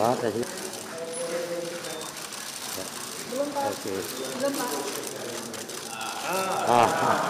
啊，再见。不冷吧？啊。